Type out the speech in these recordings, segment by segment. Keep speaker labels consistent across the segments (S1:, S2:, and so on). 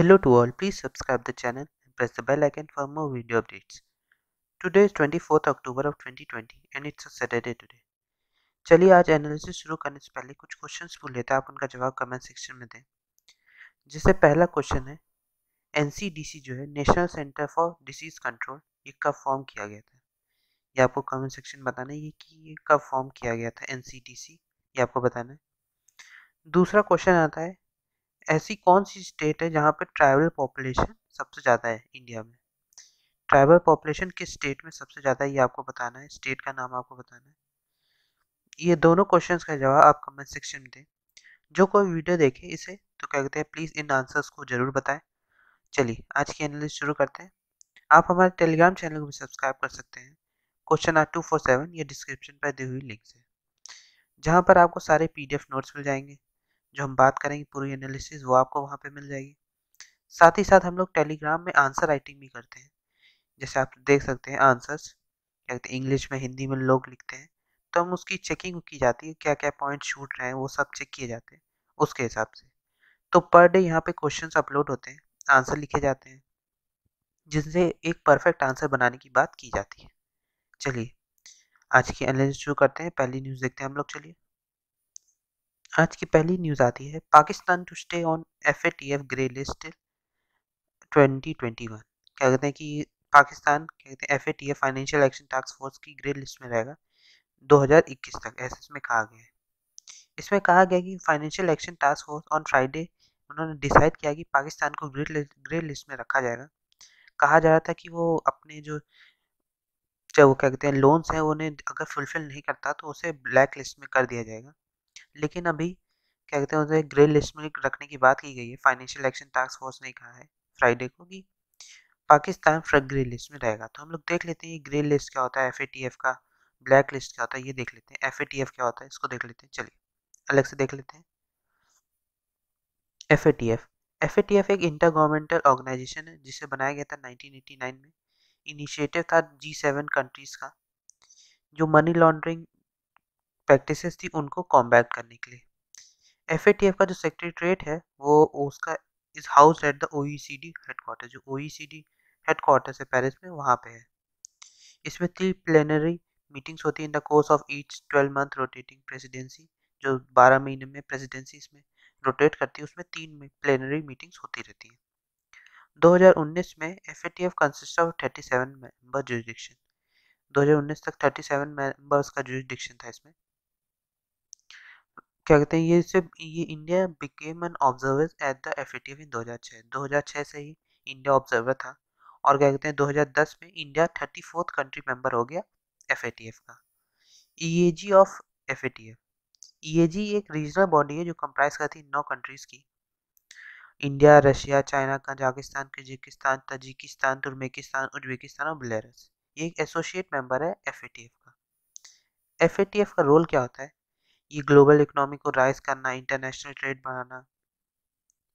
S1: Hello to all, please subscribe the channel and press the bell icon for more video updates. Today is 24th October of 2020 and it's a Saturday today. चलिए आज analysis शुरू करने से पहले कुछ questions पूछ लेते हैं। आप उनका जवाब कमेंट सेक्शन में दें। जिससे पहला क्वेश्चन है एनसीडीसी जो है national centre for disease control ये कब फॉर्म किया गया था? ये आपको कमेंट सेक्शन बताना है कि ये कब फॉर्म किया गया था एनसीडीसी ये आपको बताना है। दूसरा क्वेश्चन आता है ऐसी कौन सी स्टेट है जहाँ पे ट्राइबल पॉपुलेशन सबसे ज़्यादा है इंडिया में? ट्राइबल पॉपुलेशन किस स्टेट में सबसे ज़्यादा है ये आपको बताना है, स्टेट का नाम आपको बताना है। ये दोनों क्वेश्चंस का जवाब आप कमेंट सेक्शन में दें। जो कोई वीडियो देखे इसे तो क्या कहते हैं प्लीज़ इन आंसर्स को ज़रूर बताएँ। चलिए, आज की एनालिस शुरू करते हैं। आप हमारे टेलीग्राम चैनल को भी सब्सक्राइब कर सकते हैं। Question are two four seven ये डिस्क्रिप्शन पर दी हुई लिंक से जहाँ पर आपको सारे पीडीएफ नोट्स मिल जाएँगे। जो हम बात करेंगे पूरी एनालिसिस वो आपको वहाँ पे मिल जाएगी। साथ ही साथ हम लोग टेलीग्राम में आंसर राइटिंग भी करते हैं। जैसे आप देख सकते हैं आंसर्स क्या कहते हैं इंग्लिश में हिंदी में लोग लिखते हैं। तो हम उसकी चेकिंग की जाती है क्या क्या पॉइंट छूट रहे हैं, वो सब चेक किए जाते हैं, उसके हिसाब से। तो पर डे यहाँ पे क्वेश्चंस अपलोड होते हैं आंसर लिखे जाते हैं, जिनसे एक परफेक्ट आंसर बनाने की बात की जाती है। चलिए, आज की एनालिसिस शुरू करते हैं, पहली न्यूज़ देखते हैं हम लोग, चलिए। आज की पहली न्यूज़ आती है, Pakistan to stay on F F grey list 2021 क्या कहते हैं कि पाकिस्तान, क्या कहते हैं F A T F financial action task force की ग्रे लिस्ट में रहेगा 2021 तक, ऐसे इसमें कहा गया है। इसमें कहा गया कि financial action task force on Friday उन्होंने डिसाइड किया कि पाकिस्तान को ग्रे ग्रे लिस्ट में रखा जाएगा। कहा जा रहा था कि वो अपने जो जो वो क्या कहते हैं लोन्स हैं, उन्हें अगर फुलफिल नहीं करता तो उसे ब्लैक लिस्ट में कर दिया जाएगा। लेकिन अभी क्या कहते हैं उसे ग्रे लिस्ट में रखने की बात की गई है। फाइनेंशियल एक्शन टास्क फोर्स ने कहा है फ्राइडे को कि पाकिस्तान फ्रग ग्रे लिस्ट में रहेगा। तो हम लोग देख लेते हैं ग्रे लिस्ट क्या होता है एफएटीएफ का, ब्लैक लिस्ट क्या होता है, ये देख लेते हैं। एफएटीएफ क्या होता है, इसको देख लेते हैं। चलिए, अलग से देख लेते हैं। एफ़ एफ़ एक इंटर गवर्नमेंटल ऑर्गेनाइजेशन है, जिसे बनाया गया था 1989 में। इनिशिएटिव था जी सेवन कंट्रीज़ का, जो मनी लॉन्ड्रिंग प्रैक्टिसेस थी उनको कॉम्बैट करने के लिए। एफएटीएफ का जो सेक्रेटरीट है, वो उसका is house at the O headquarters जो ओ हेडक्वार्टर है पेरिस में, वहाँ पे है। इसमें थ्री प्लेनरी मीटिंग्स होती है in the course of each twelve month rotating presidency जो बारह महीने में प्रेसिडेंसी इसमें रोटेट करती है, उसमें तीन प्लेनरी मीटिंग्स होती रहती हैं। 2019 में F A T F consist of thirty seven member jurisdiction 2019 तक 37 मेंबर्स का जुरिडिक्शन था इसमें। क्या कहते हैं, ये सिर्फ़, ये India became an observer at the F in 2006 2006 से ही इंडिया ऑब्जर्वर था और क्या कहते हैं 2010 में India thirty fourth country member हो गया एफएटीएफ का। E e of F F E A G एक रीजनल बॉडी है जो कंप्राइज करती है नौ कंट्रीज़ की। India Russia China Kazakhstan Kyrgyzstan Tajikistan Turkmenistan Uzbekistan और बेलारस ये एक एसोसिएट मेंबर है एफ़ का। एफ़ ए टी एफ़ का रोल क्या होता है? ये ग्लोबल इकोनॉमी को राइज करना इंटरनेशनल ट्रेड बढ़ाना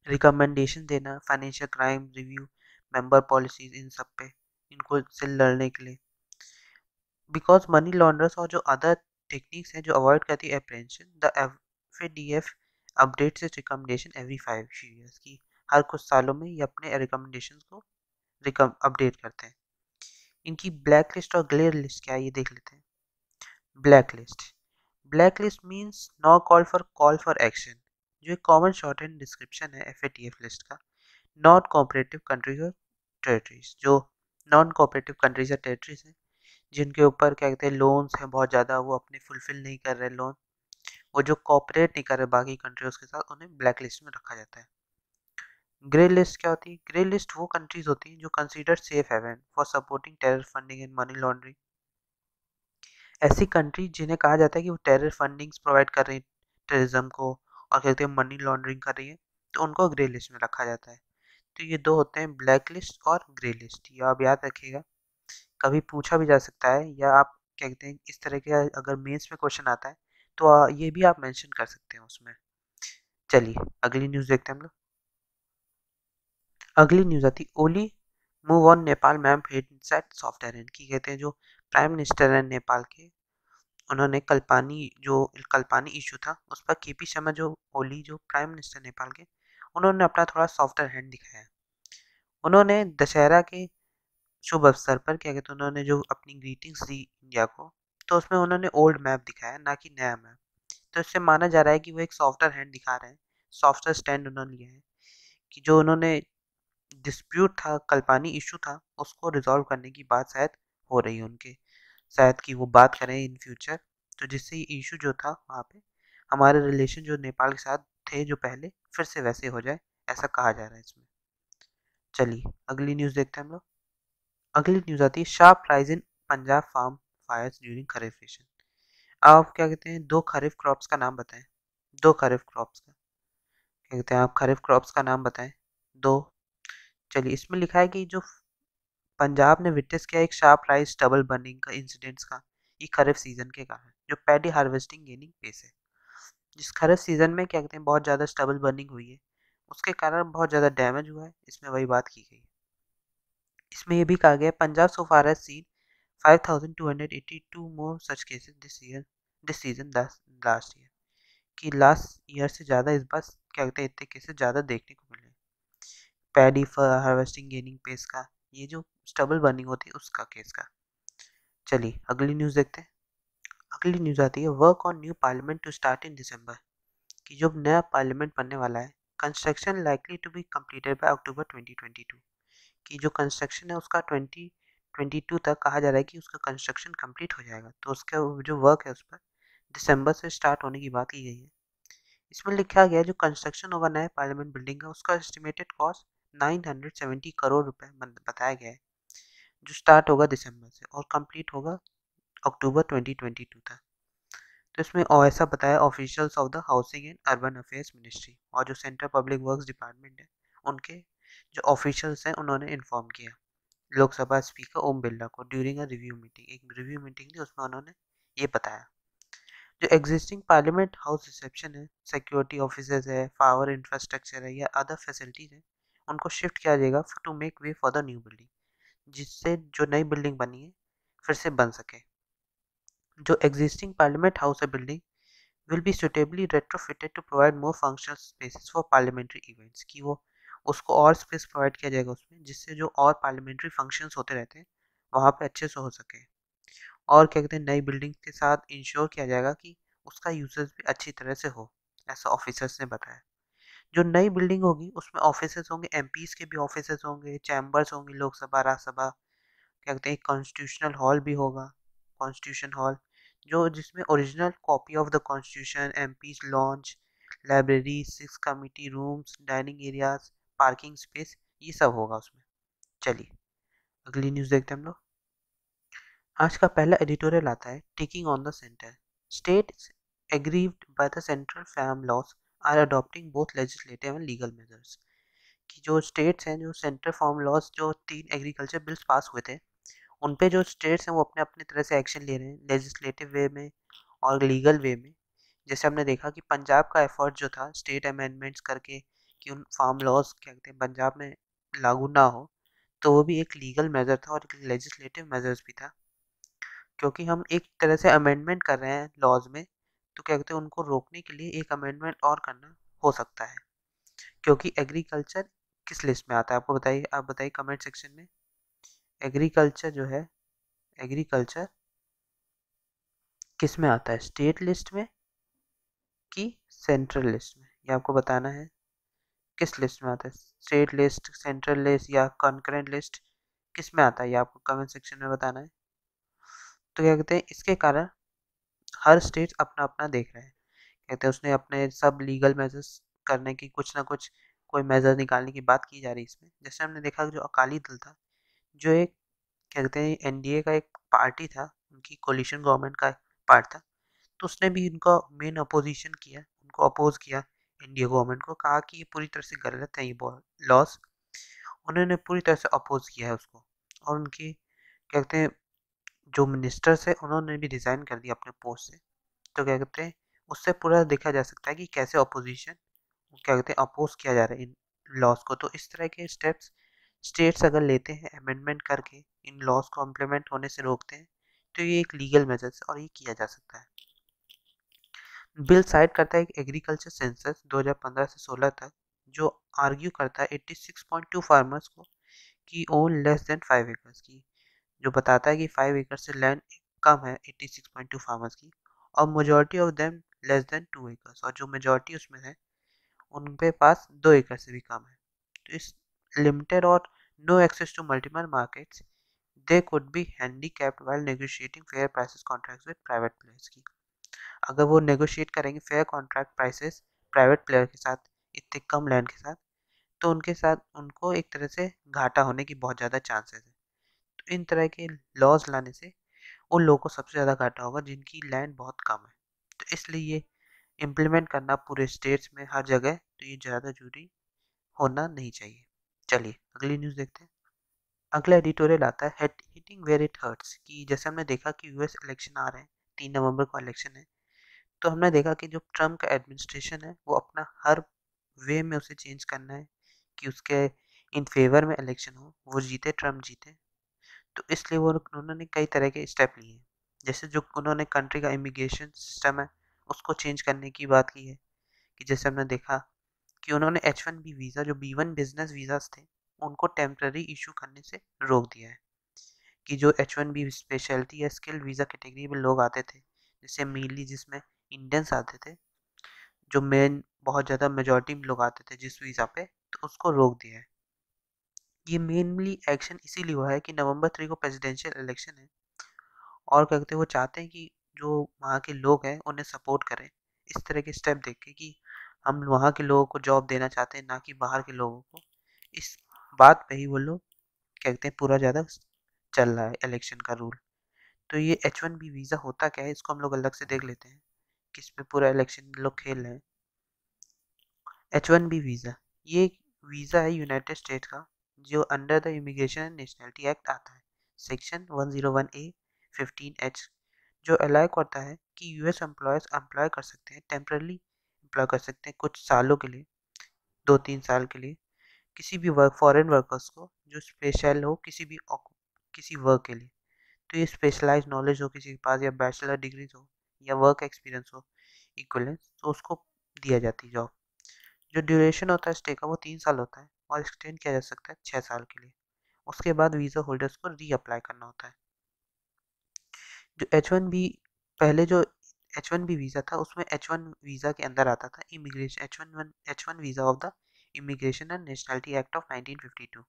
S1: रिकमेंडेशन देना financial crime review member policies इन सब पे, इनको से लड़ने के लिए। बिकॉज़ मनी लॉन्डर्स और जो अदर टेक्निक्स हैं जो अवॉइड करती है apprehension the F D F updates is recommendation every five years की हर कुछ सालों में ये अपने रिकमेंडेशन को अपडेट करते हैं। इनकी ब्लैक लिस्ट और ग्लेयर लिस्ट क्या है ये देख लेते हैं। Black list black list means no call for call for action जो एक कॉमन शॉर्ट एंड डिस्क्रिप्शन है एफएटीएफ लिस्ट का। नॉन कोऑपरेटिव कंट्रीज़ और टेरेटरीज जो नॉन कोऑपरेटिव कंट्रीज़ और टेरेटरीज हैं, जिनके ऊपर क्या कहते हैं लोन्स हैं, बहुत ज़्यादा वो अपने फुलफिल नहीं कर रहे लोन वो जो कॉपरेट नहीं कर रहे बाकी कंट्रीज़ के साथ, उन्हें ब्लैक लिस्ट में रखा जाता है। ग्रे लिस्ट क्या होती है? ग्रे लिस्ट वो कंट्रीज़ होती हैं जो consider safe haven for supporting terror funding and money laundering ऐसी कंट्री जिन्हें कहा जाता है कि वो टेरर फंडिंग्स प्रोवाइड कर रही है टेररिज्म को और कहते हैं मनी लॉन्ड्रिंग कर रही है तो उनको ग्रे लिस्ट में रखा जाता है। तो ये दो होते हैं ब्लैक लिस्ट और ग्रे लिस्ट ये आप याद रखिएगा, कभी पूछा भी जा सकता है या आप क्या कहते हैं, इस तरह के अगर मेंस में क्वेश्चन आता है तो ये भी आप मेंशन कर सकते हैं उसमें। चलिए, अगली न्यूज़ देखते हैं हम लोग। अगली न्यूज़ आती Oli move on Nepal ma'am head set software इनकी कहते हैं जो प्राइम मिनिस्टर हैं नेपाल के। उन्होंने कल्पानी, जो कल्पानी इशू था, उस पर के पी शर्मा, जो ओली, जो प्राइम मिनिस्टर नेपाल के, उन्होंने अपना थोड़ा सॉफ्टवेयर हैंड दिखाया। उन्होंने दशहरा के शुभ अवसर पर क्या कहते उन्होंने जो अपनी ग्रीटिंग्स दी इंडिया को तो उसमें उन्होंने ओल्ड मैप दिखाया, ना कि नया मैप तो इससे माना जा रहा है कि वो एक सॉफ्टवेयर हैंड दिखा रहे हैं सॉफ्टवेयर स्टैंड उन्होंने लिया है, कि जो उन्होंने डिस्प्यूट था, कल्पानी इशू था, उसको रिजॉल्व करने की बात शायद हो रही है उनके। शायद कि वो बात करें इन फ्यूचर तो जिससे ये इशू जो था वहाँ पे, हमारे रिलेशन जो नेपाल के साथ थे जो पहले, फिर से वैसे हो जाए, ऐसा कहा जा रहा है इसमें। चलिए, अगली न्यूज़ देखते हैं हम लोग। अगली न्यूज़ आती है sharp rise in Punjab farm fires during kharif session आप क्या कहते हैं, दो खरीफ क्रॉप्स का नाम बताएँ। दो खरीफ क्रॉप्स का। क्या कहते हैं, आप खरीफ क्रॉप्स का नाम बताएँ। दो। चलिए, इसमें लिखा है कि जो पंजाब ने विटनेस किया एक शार्प राइज डबल बर्निंग का इंसिडेंट्स का, ये खरीफ सीज़न के कारण, जो पैडी हार्वेस्टिंग गेनिंग पेस है। जिस खरीफ सीज़न में क्या कहते हैं, बहुत ज़्यादा स्टबल बर्निंग हुई है, उसके कारण बहुत ज़्यादा डैमेज हुआ है, इसमें वही बात की गई इसमें यह भी कहा गया Punjab so far has seen 5282 more such cases this year this season last year कि लास्ट ईयर से ज़्यादा इस बार क्या कहते हैं, इतने केसेस ज़्यादा देखने को मिले पैडी हार्वेस्टिंग गेनिंग पेस का, ये जो स्टबल बर्निंग होती है उसका केस का। चलिए, अगली न्यूज़ देखते हैं। अगली न्यूज़ आती है work on new parliament to start in December कि जो नया पार्लियामेंट बनने वाला है construction likely to be completed by October 2022 कि जो कंस्ट्रक्शन है, उसका 2022 तक कहा जा रहा है कि उसका कंस्ट्रक्शन कंप्लीट हो जाएगा। तो उसका जो वर्क है, उस पर दिसंबर से स्टार्ट होने की बात की गई है। इसमें लिखा गया जो कंस्ट्रक्शन होगा नए पार्लियामेंट बिल्डिंग का उसका एस्टिमेटेड कॉस्ट 970 करोड़ रुपए बताया गया है। जो स्टार्ट होगा दिसंबर से और कंप्लीट होगा अक्टूबर 2022 तक। तो इसमें और ऐसा बताया officials of the housing and urban affairs ministry और जो सेंट्रल पब्लिक वर्क्स डिपार्टमेंट है, उनके जो ऑफिशियल्स हैं, उन्होंने इन्फॉर्म किया। लोकसभा स्पीकर ओम बिरला को ड्यूरिंग अ रिव्यू मीटिंग एक रिव्यू मीटिंग थी, उसमें उन्होंने ये बताया। जो एग्जिस्टिंग पार्लियामेंट हाउस रिसेप्शन है सिक्योरिटी ऑफिसर्स है पावर इंफ्रास्ट्रक्चर है या अदर फैसिलिटीज़ है, उनको शिफ्ट किया जाएगा to make way for the new building जिससे जो नई बिल्डिंग बनी है, फिर से बन सके। जो एग्जिस्टिंग पार्लियामेंट हाउस है building will be suitably retrofitted to provide more functional spaces for parliamentary events की वो, उसको और स्पेस प्रोवाइड किया जाएगा उसमें, जिससे जो और पार्लियामेंट्री फ़ंक्शंस होते रहते हैं, वहाँ पे अच्छे से हो सके। और क्या कहते हैं, नई बिल्डिंग के साथ इंश्योर किया जाएगा कि उसका यूजेस भी अच्छी तरह से हो, ऐसा ऑफिसर्स ने बताया। जो नई बिल्डिंग होगी, उसमें ऑफ़िस होंगे एम के भी ऑफ़िस होंगे चैम्बर्स होंगे, लोकसभा, राज्यसभा, क्या कहते हैं कॉन्स्टिट्यूशनल हॉल भी होगा कॉन्स्टिट्यूशन हॉल जो जिसमें original copy of the constitution MPs lounge library six committee rooms dining areas parking space ये सब होगा उसमें। चलिए, अगली न्यूज़ देखते हैं हम लोग। आज का पहला एडिटोरियल आता है taking on the centre state aggrieved by the central farm laws are adopting both legislative and legal measures. कि जो स्टेट्स हैं, जो सेंट्रल फॉर्म लॉज, जो तीन एग्रीकल्चर बिल्स पास हुए थे उन पे जो स्टेट्स हैं, वो अपने अपने तरह से एक्शन ले रहे हैं, लेजिस्लेटिव वे में और लीगल वे में। जैसे हमने देखा कि पंजाब का एफर्ट जो था, स्टेट अमेंडमेंट्स करके कि उन फार्म लॉज, क्या कहते हैं, पंजाब में लागू ना हो तो वो भी एक लीगल मेजर था और एक लेजिस्लेटिव मेजर्स भी था। क्योंकि हम एक तरह से अमेंडमेंट कर रहे हैं लॉज में तो क्या कहते हैं, उनको रोकने के लिए एक अमेंडमेंट और करना हो सकता है। क्योंकि एग्रीकल्चर किस लिस्ट में आता है? आपको बताइए, आप बताइए कमेंट सेक्शन में। एग्रीकल्चर जो है एग्रीकल्चर किसमें आता है? स्टेट लिस्ट में कि सेंट्रल लिस्ट में? ये आपको बताना है, किस लिस्ट में आता है? स्टेट लिस्ट सेंट्रल लिस्ट या कॉन्करेंट लिस्ट किसमें आता है? ये आपको कमेंट सेक्शन में बताना है। तो क्या कहते हैं, इसके कारण हर स्टेट अपना अपना देख रहे हैं। कहते हैं उसने अपने सब लीगल मेजर्स करने की कुछ ना कुछ, कोई मेजर निकालने की बात की जा रही है इसमें। जैसे हमने देखा जो अकाली दल था, जो एक, कहते हैं एनडीए का एक पार्टी था, उनकी कोलिशन गवर्नमेंट का पार्ट था तो उसने भी उनका मेन अपोजिशन किया, उनको अपोज किया इंडिया गवर्नमेंट को, कहा कि ये पूरी तरह से गलत है, ये लॉस उन्होंने पूरी तरह से अपोज किया है उसको। और उनकी, कहते हैं जो मिनिस्टर्स है, उन्होंने भी रिज़ाइन कर दिया अपने पोस्ट से। तो क्या कहते हैं, उससे पूरा देखा जा सकता है कि कैसे अपोजिशन क्या कहते हैं अपोज किया जा रहा है इन लॉज को। तो इस तरह के स्टेप्स स्टेट्स अगर लेते हैं अमेंडमेंट करके, इन लॉज को इम्प्लीमेंट होने से रोकते हैं तो ये एक लीगल मेजर्स और ये किया जा सकता है। बिल साइड करता है एग्रीकल्चर सेंसस 2015 से 16 तक, जो आर्ग्यू करता है 86.2 फार्मर्स को कि own less than five acres की जो बताता है कि फाइव एकड़ से लैंड कम है eighty six point two farmers की और majority of them less than two acres और जो मेजोरिटी उसमें है, उनके पास दो एकड़ से भी कम है। तो इस लिमिटेड और no access to multiple markets they could be handicapped while negotiating fair prices contracts with private players की। अगर वो नेगोशिएट करेंगे fair contract prices private player के साथ, इतने कम लैंड के साथ तो उनके साथ, उनको एक तरह से घाटा होने की बहुत ज़्यादा चांसेस है। इन तरह के लॉज लाने से उन लोगों को सबसे ज़्यादा घाटा होगा, जिनकी लैंड बहुत कम है। तो इसलिए ये इम्प्लीमेंट करना पूरे स्टेट्स में, हर जगह तो ये ज़्यादा ज़रूरी होना नहीं चाहिए। चलिए, अगली न्यूज़ देखते हैं। अगला एडिटोरियल आता है हिटिंग वेयर इट हर्ट्स कि जैसे हमने देखा कि यूएस इलेक्शन आ रहे हैं, तीन नवंबर को इलेक्शन है तो हमने देखा कि जो ट्रंप का एडमिनिस्ट्रेशन है, वो अपना हर वे में उसे चेंज करना है, कि उसके इन फेवर में इलेक्शन हो, वो जीते ट्रंप जीते। तो इसलिए वो उन्होंने कई तरह के स्टेप लिए हैं। जैसे जो उन्होंने कंट्री का इमिग्रेशन सिस्टम है, उसको चेंज करने की बात की है कि जैसे हमने देखा कि उन्होंने एच वन बी वीज़ा जो बी वन बिज़नेस वीज़ाज थे, उनको टेम्प्ररी इशू करने से रोक दिया है। कि जो एच वन बी स्पेशलिटी या स्किल वीज़ा कैटेगरी में लोग आते थे, जैसे मेनली जिसमें इंडियंस आते थे, जो मेन बहुत ज़्यादा मेजोरिटी में लोग आते थे जिस वीज़ा पे तो उसको रोक दिया है। ये मेनली एक्शन इसीलिए हुआ है कि नवंबर थ्री को प्रेसिडेंशियल इलेक्शन है। और कहते हैं, वो चाहते हैं कि जो वहाँ के लोग हैं, उन्हें सपोर्ट करें। इस तरह के स्टेप देख के कि हम वहाँ के लोगों को जॉब देना चाहते हैं, ना कि बाहर के लोगों को। इस बात पे ही वो लोग कहते हैं, पूरा ज़्यादा चल रहा है इलेक्शन का रूल तो ये एच वन बी वीज़ा होता क्या है, इसको हम लोग अलग से देख लेते हैं। किस पे पूरा इलेक्शन लोग खेल रहे हैं। एच वन बी वीज़ा ये वीज़ा है यूनाइटेड स्टेट का। जो under the immigration and nationality act आता है। सेक्शन 101 ए 15 एच जो अलाउ करता है कि यूएस एम्प्लॉयज़ एम्प्लॉय कर सकते हैं टेम्प्रली एम्प्लॉय कर सकते हैं कुछ सालों के लिए दो तीन साल के लिए, किसी भी वर्क फॉरेन वर्कर्स को जो स्पेशल हो किसी भी किसी वर्क के लिए। तो ये स्पेशलाइज नॉलेज हो किसी के पास या बैचलर डिग्रीज हो या वर्क एक्सपीरियंस हो इक्वलेंस तो उसको दिया जाती है जॉब जो ड्यूरेशन होता है स्टे का वो तीन साल होता है। और एक्सटेंड किया जा सकता है छः साल के लिए। उसके बाद वीज़ा होल्डर्स को री अप्लाई करना होता है। जो एच वन बी पहले जो एच वन बी वीज़ा था, उसमें एच वन वीज़ा के अंदर आता था immigration H one one H one visa of the immigration and nationality act of 1952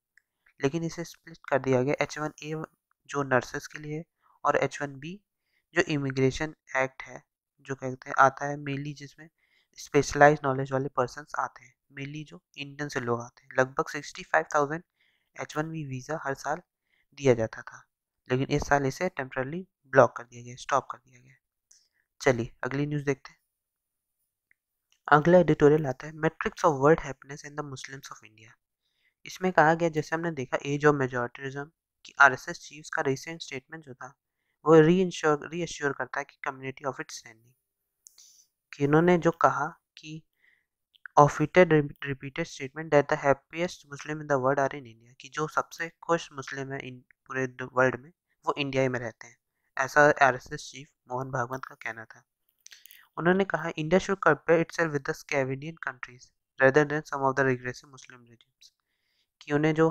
S1: लेकिन इसे स्प्लिट कर दिया गया एच वन ए जो नर्सेस के लिए और एच वन बी जो इमिग्रेशन एक्ट है, जो कहते हैं, आता है मेनली जिसमें स्पेशलाइज नॉलेज वाले पर्सन आते हैं। मेनली जो इंडियन से लोग आते हैं। लगभग sixty five thousand H one B visa हर साल दिया जाता था। लेकिन इस साल इसे टेम्परली ब्लॉक कर दिया गया स्टॉप कर दिया गया। चलिए, अगली न्यूज़ देखते हैं। अगला एडिटोरियल आता है metrics of world happiness in the Muslims of India इसमें कहा गया, जैसे हमने देखा एज ऑफ़ मेजोरिटिज्म कि आरएसएस चीफ्स का रिसेंट स्टेटमेंट जो था, वो री इंश्योर री एश्योर करता है कि कम्युनिटी ऑफ़ इट्स स्टैंडिंग कि उन्होंने जो कहा कि oft repeated statement that the happiest Muslim in the world are in India कि जो सबसे खुश मुस्लिम है इन पूरे वर्ल्ड में, वो इंडिया ही में रहते हैं। ऐसा आरएसएस चीफ मोहन भागवत का कहना था। उन्होंने कहा India should compare itself with the Scandinavian countries rather than some of the regressive Muslim regimes कि उन्हें जो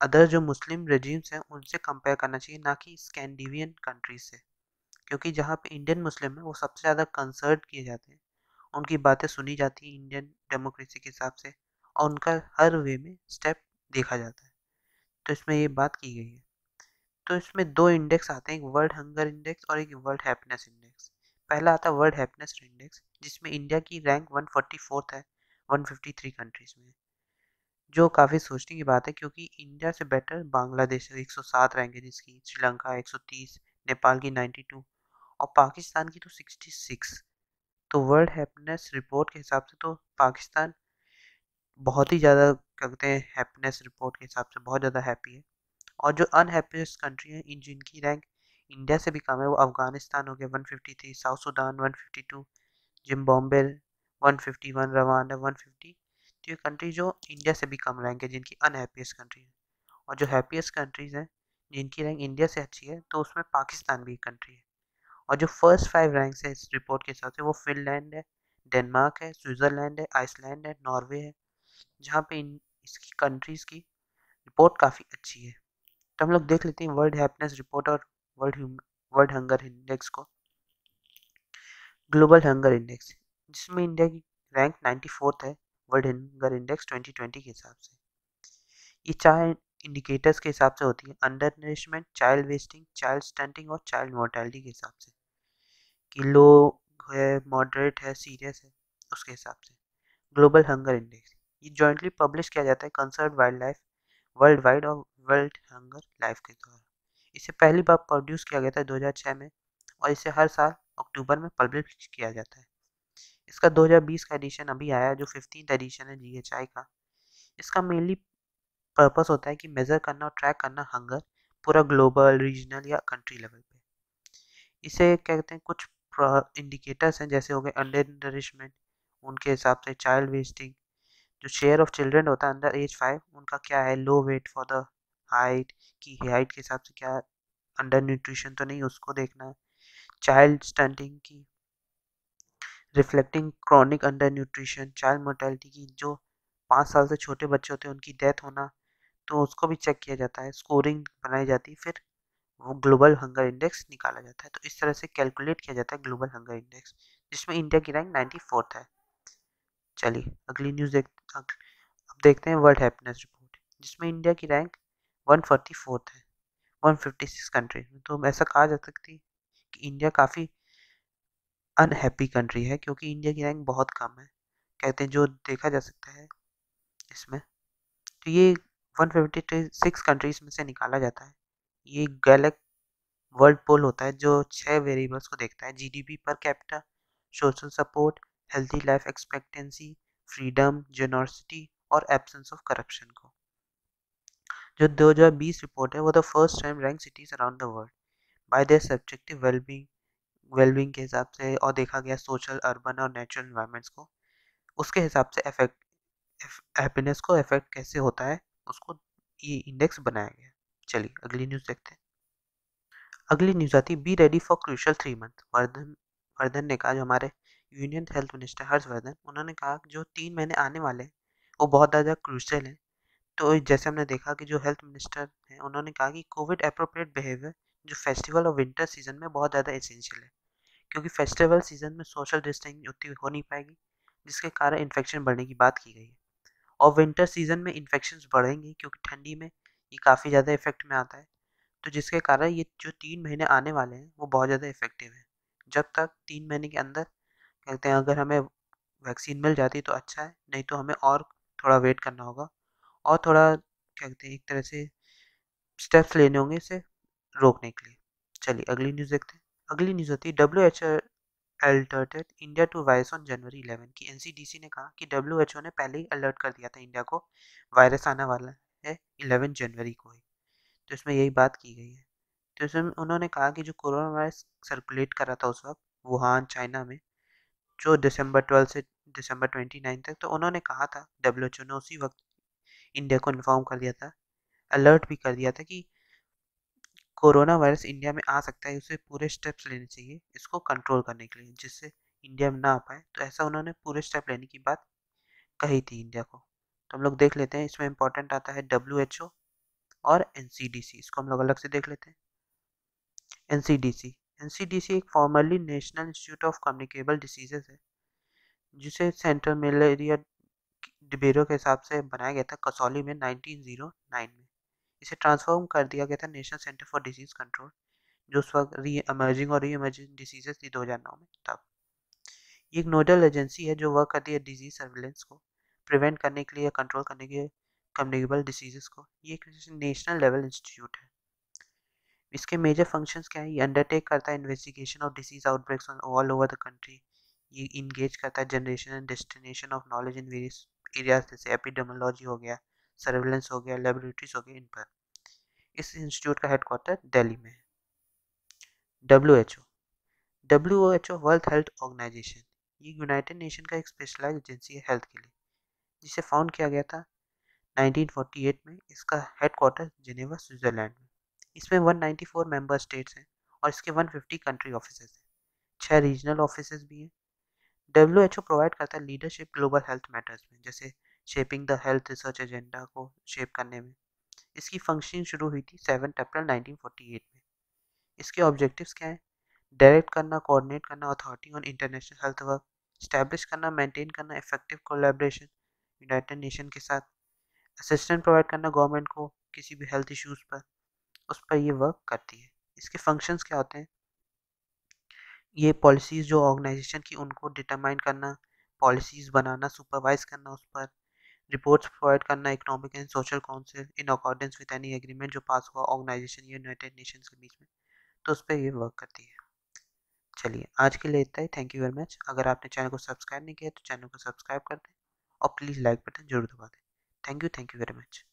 S1: अदर जो मुस्लिम रेजिम्स हैं, उनसे कंपेयर करना चाहिए, ना कि स्कैंडिवियन कंट्रीज़ से। क्योंकि जहाँ पे इंडियन मुस्लिम है, वो सबसे ज़्यादा कंसर्ट किए जाते हैं। उनकी बातें सुनी जाती हैं इंडियन डेमोक्रेसी के हिसाब से और उनका हर वे में स्टेप देखा जाता है। तो इसमें ये बात की गई है। तो इसमें दो इंडेक्स आते हैं, एक वर्ल्ड हंगर इंडेक्स और एक वर्ल्ड हैप्पीनेस इंडेक्स पहला आता है वर्ल्ड हैप्पीनेस इंडेक्स जिसमें इंडिया की रैंक 144 है 153 कंट्रीज़ में। जो काफ़ी सोचने की बात है, क्योंकि इंडिया से बेटर बांग्लादेश 107 रैंक है जिसकी श्रीलंका 130 नेपाल की 92 और पाकिस्तान की तो 66 तो वर्ल्ड हैप्पीनेस रिपोर्ट के हिसाब से तो पाकिस्तान बहुत ही ज़्यादा कहते हैं, हैप्पीनेस रिपोर्ट के हिसाब से बहुत ज़्यादा हैप्पी है। और जो अनहैप्पीस्ट कंट्री है, इन, जिनकी रैंक इंडिया से भी कम है, वो अफ़गानिस्तान हो गया 153 South Sudan one Sudan 152 Zimbabwe 151 Rwanda 150 तो ये कंट्री जो इंडिया से भी कम रैंक है, जिनकी अनहैप्पीस्ट कंट्री है। और जो हैप्पीस्ट कंट्रीज़ हैं, जिनकी रैंक इंडिया से अच्छी है तो उसमें पाकिस्तान भी एक कंट्री है। और जो फ़र्स्ट फाइव रैंक्स है इस रिपोर्ट के हिसाब से वो फिनलैंड है डेनमार्क है स्विट्ज़रलैंड है आइसलैंड है नॉर्वे है, जहाँ पे इन, इसकी कंट्रीज़ की रिपोर्ट काफ़ी अच्छी है। तो हम लोग देख लेते हैं वर्ल्ड हैप्पीनेस रिपोर्ट और वर्ल्ड वर्ल्ड हंगर इंडेक्स को। ग्लोबल हंगर इंडेक्स जिसमें इंडिया की रैंक नाइन्टी फोर्थ है वर्ल्ड हंगर इंडेक्स 2020 के हिसाब से। ये चार इंडिकेटर्स के हिसाब से होती है under nourishment child wasting child stunting और चाइल्ड मोर्टेलिटी के हिसाब से। कि लो है मॉडरेट है सीरियस है, उसके हिसाब से। ग्लोबल हंगर इंडेक्स ये जॉइंटली पब्लिश किया जाता है concern wild life world wide और वर्ल्ड हंगर लाइफ के द्वारा। इसे पहली बार प्रोड्यूस किया गया था 2006 में और इसे हर साल अक्टूबर में पब्लिश किया जाता है। इसका 2020 का एडिशन अभी आया जो फिफ्टीन एडिशन है जीएचआई का। इसका मेनली पर्पस होता है कि मेज़र करना और ट्रैक करना हंगर पूरा ग्लोबल रीजनल या कंट्री लेवल पे। इसे कहते हैं, कुछ इंडिकेटर्स हैं, जैसे हो गए अंडर नरिशमेंट उनके हिसाब से चाइल्ड वेस्टिंग जो शेयर ऑफ़ चिल्ड्रन होता है अंडर एज फाइव उनका क्या है? Low weight for the height की हाइट के हिसाब से क्या अंडर न्यूट्रिशन तो नहीं, उसको देखना है। चाइल्ड स्टंटिंग की reflecting chronic under nutrition child mortality की, जो पाँच साल से छोटे बच्चे होते हैं, उनकी डेथ होना तो उसको भी चेक किया जाता है। स्कोरिंग बनाई जाती है, फिर ग्लोबल हंगर इंडेक्स निकाला जाता है। तो इस तरह से कैलकुलेट किया जाता है ग्लोबल हंगर इंडेक्स, जिसमें इंडिया की रैंक नाइन्टी फोर्थ है। चलिए, अगली न्यूज़ देख, अब देखते हैं वर्ल्ड हैप्पीनेस रिपोर्ट, जिसमें इंडिया की रैंक वन फोर्टी फोर्थ है, वन फिफ्टी सिक्स कंट्री तो ऐसा कहा जा सकती है कि इंडिया काफ़ी अनहैप्पी कंट्री है, क्योंकि इंडिया की रैंक बहुत कम है। कहते हैं जो देखा जा सकता है इसमें तो ये वन फिफ्टी सिक्स कंट्रीज़ में से निकाला जाता है। ये गैलक वर्ल्ड पोल होता है, जो छः वेरिएबल्स को देखता है, GDP per capita, social support, healthy life expectancy, freedom, generosity और एब्सेंस ऑफ़ करप्शन को। जो 2020 रिपोर्ट है, वो the first time rank cities around the world. By their subjective wellbeing wellbeing के हिसाब से और देखा गया सोशल, अर्बन और नेचुरल इन्वायरमेंट्स को, उसके हिसाब से इफ़ेक्ट हैप्पीनेस को इफ़ेक्ट कैसे होता है, उसको ये इंडेक्स बनाया गया चलिए, अगली न्यूज़ देखते हैं। अगली न्यूज़ आती है be ready for crucial three month Vardhan Vardhan ने कहा, जो हमारे यूनियन हेल्थ मिनिस्टर हर्षवर्धन, उन्होंने कहा जो तीन महीने आने वाले हैं, वो बहुत ज़्यादा क्रूशल हैं। तो जैसे हमने देखा कि जो हेल्थ मिनिस्टर हैं, उन्होंने कहा कि कोविड अप्रोप्रिएट बिहेवियर जो फेस्टिवल और विंटर सीज़न में बहुत ज़्यादा एसेंशियल है। क्योंकि फेस्टिवल सीज़न में सोशल डिस्टेंसिंग उतनी हो नहीं पाएगी, जिसके कारण इन्फेक्शन बढ़ने की बात की गई है। और विंटर सीज़न में इन्फेक्शन बढ़ेंगे, क्योंकि ठंडी में ये काफ़ी ज़्यादा इफ़ेक्ट में आता है। तो जिसके कारण ये जो तीन महीने आने वाले हैं, वो बहुत ज़्यादा इफ़ेक्टिव है। जब तक तीन महीने के अंदर, कहते हैं, अगर हमें वैक्सीन मिल जाती तो अच्छा है, नहीं तो हमें और थोड़ा वेट करना होगा। और थोड़ा क्या कहते हैं, एक तरह से स्टेप्स लेने होंगे इसे रोकने के लिए। चलिए, अगली न्यूज़ देखते हैं। अगली न्यूज़ होती है W H alerted India to virus on January eleven की। एनसीडीसी ने कहा कि ओ ने पहले ही अलर्ट कर दिया था इंडिया को वायरस आने वाला है। इलेवन जनवरी को ही। तो इसमें यही बात की गई है। तो इसमें उन्होंने कहा कि जो कोरोना वायरस सर्कुलेट कर रहा था उस वक्त, वुहान, चाइना में, जो दिसंबर ट्वेल्व से दिसंबर ट्वेंटी नाइन तक तो उन्होंने कहा था डब्ल्यू एच ओ ने उसी वक्त इंडिया को इन्फॉर्म कर दिया था अलर्ट भी कर दिया था कि कोरोना वायरस इंडिया में आ सकता है, उसे पूरे स्टेप्स लेने चाहिए, इसको कंट्रोल करने के लिए, जिससे इंडिया में ना आ पाए। तो ऐसा उन्होंने पूरे स्टेप लेने की बात कही थी इंडिया को। तो हम लोग देख लेते हैं, इसमें इंपॉर्टेंट आता है डब्ल्यू और एनसीडीसी इसको हम लोग अलग से देख लेते हैं। एनसीडीसी एनसीडीसी एक formerly national institute of communicable diseases है, जिसे सेंट्रल मलेरिया डिबेरो के हिसाब से बनाया गया था कसौली में 1909 में। इसे ट्रांसफॉर्म कर दिया गया था national centre for disease control जो उस वक्त री एमर्जिंग और री एमर्जिंग डिजीजेस थी 2009 में तब ये एक नोडल एजेंसी है, जो वर्क करती है डिज़ीज़ सर्विलेंस को। प्रिवेंट करने के लिए कंट्रोल करने के लिए कम्युनिकेबल डिसीजेस को, ये एक नेशनल लेवल इंस्टीट्यूट है। इसके मेजर फ़ंक्शंस क्या है? ये अंडरटेक करता है investigation of disease outbreaks all over the country ये इंगेज करता है generation and destination of knowledge in various areas जैसे एपिडेमोलॉजी हो गया सर्विलेंस हो गया लेबोरेटरीज हो गया, इन पर। इस इंस्टीट्यूट का हेडक्वार्टर दिल्ली में है। W H O W H O world health organization ये यूनाइटेड नेशन का एक स्पेशलाइज एजेंसी है हेल्थ के लिए। जिसे फाउंड किया गया था 1948 में, इसका हेड हेडक्वार्टर जिनेवा स्विट्ज़रलैंड में। इसमें 194 मेंबर स्टेट्स हैं और इसके 150 कंट्री ऑफ़िस हैं। छः रीजनल ऑफ़िस भी हैं। डब्ल्यू एच ओ प्रोवाइड करता है लीडरशिप ग्लोबल हेल्थ मैटर्स में, जैसे shaping the health research agenda को शेप करने में। इसकी फंक्शनिंग शुरू हुई थी सेवन अप्रैल 1948 में। इसके ऑब्जेक्टिव्स क्या हैं? डायरेक्ट करना कोऑर्डिनेट करना authority on international health work establish करना मेंटेन करना इफ़ेक्टिव कोलेब्रेशन यूनाइटेड नेशन के साथ असिस्टेंट प्रोवाइड करना गवर्नमेंट को किसी भी हेल्थ इश्यूज़ पर, उस पर ये वर्क करती है। इसके फ़ंक्शंस क्या होते हैं? ये पॉलिसीज़ जो ऑर्गेनाइजेशन की उनको डिटरमाइन करना पॉलिसीज़ बनाना सुपरवाइज करना, उस पर रिपोर्ट्स प्रोवाइड करना economic and social council in accordance with any agreement जो पास हुआ ऑर्गेनाइजेशन यूनाइटेड नेशंस के बीच में तो उस पर ये वर्क करती है। चलिए, आज के लिए इतना ही। थैंक यू वेरी मच अगर आपने चैनल को सब्सक्राइब नहीं किया तो चैनल को सब्सक्राइब कर दें। और प्लीज़ लाइक बटन ज़रूर दबा दें। Thank you thank you very much